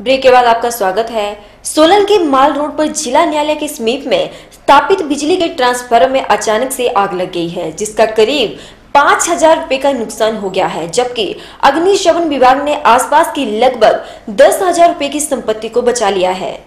Break के बाद आपका स्वागत है। सोलन के माल रोड पर जिला न्यायालय के समीप में स्थापित बिजली के ट्रांसफार्मर में अचानक से आग लग गई है, जिसका करीब पाँच हज़ार रुपए का नुकसान हो गया है, जबकि अग्निशमन विभाग ने आसपास की लगभग दस हज़ार रुपए की संपत्ति को बचा लिया है।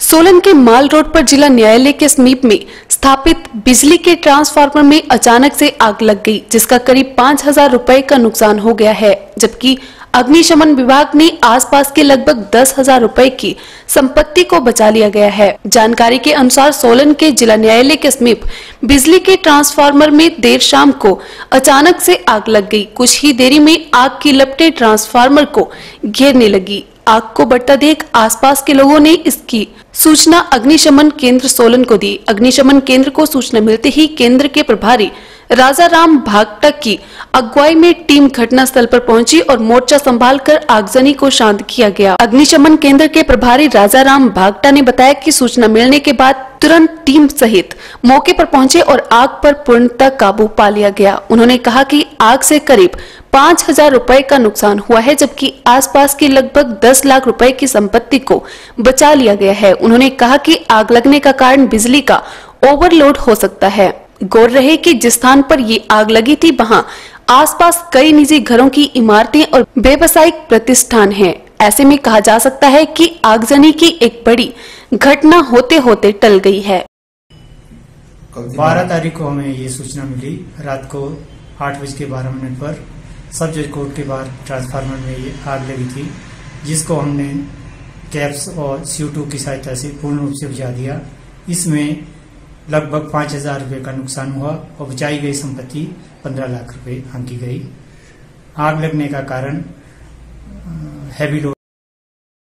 सोलन के माल रोड पर जिला न्यायालय के समीप में स्थापित बिजली के ट्रांसफार्मर में अचानक से आग लग गई, जिसका करीब पाँच हज़ार रूपए का नुकसान हो गया है, जबकि अग्निशमन विभाग ने आसपास के लगभग दस हज़ार रूपए की संपत्ति को बचा लिया गया है। जानकारी के अनुसार सोलन के जिला न्यायालय के समीप बिजली के ट्रांसफार्मर में देर शाम को अचानक से आग लग गई। कुछ ही देरी में आग की लपटे ट्रांसफार्मर को घेरने लगी। आग को बढ़ता देख आसपास के लोगों ने इसकी सूचना अग्निशमन केंद्र सोलन को दी। अग्निशमन केंद्र को सूचना मिलते ही केंद्र के प्रभारी राजा राम भागटक की अगुवाई में टीम घटना स्थल पर पहुँची और मोर्चा संभालकर आगजनी को शांत किया गया। अग्निशमन केंद्र के प्रभारी राजा राम भागटा ने बताया कि सूचना मिलने के बाद तुरंत टीम सहित मौके पर पहुँचे और आग पर पूर्णतः काबू पा लिया गया। उन्होंने कहा कि आग से करीब पाँच हज़ार रूपए का नुकसान हुआ है, जबकि आसपास की लगभग दस लाख रुपए की संपत्ति को बचा लिया गया है। उन्होंने कहा कि आग लगने का कारण बिजली का ओवरलोड हो सकता है। गौर रहे कि जिस स्थान पर ये आग लगी थी, वहाँ आसपास कई निजी घरों की इमारतें और व्यवसायिक प्रतिष्ठान हैं। ऐसे में कहा जा सकता है कि आगजनी की एक बड़ी घटना होते होते टल गई है। बारह तारीख को हमें ये सूचना मिली। रात को आठ बज के बारह मिनट पर सब जज कोर्ट के बाहर ट्रांसफार्मर में ये आग लगी थी, जिसको हमने कैप्स और सी की सहायता से पूर्ण रूप से बुझा दिया। इसमें लगभग पाँच हज़ार रुपये का नुकसान हुआ और बचाई गई संपत्ति पंद्रह लाख रुपये आंकी गई। आग लगने का कारण हैवी लोड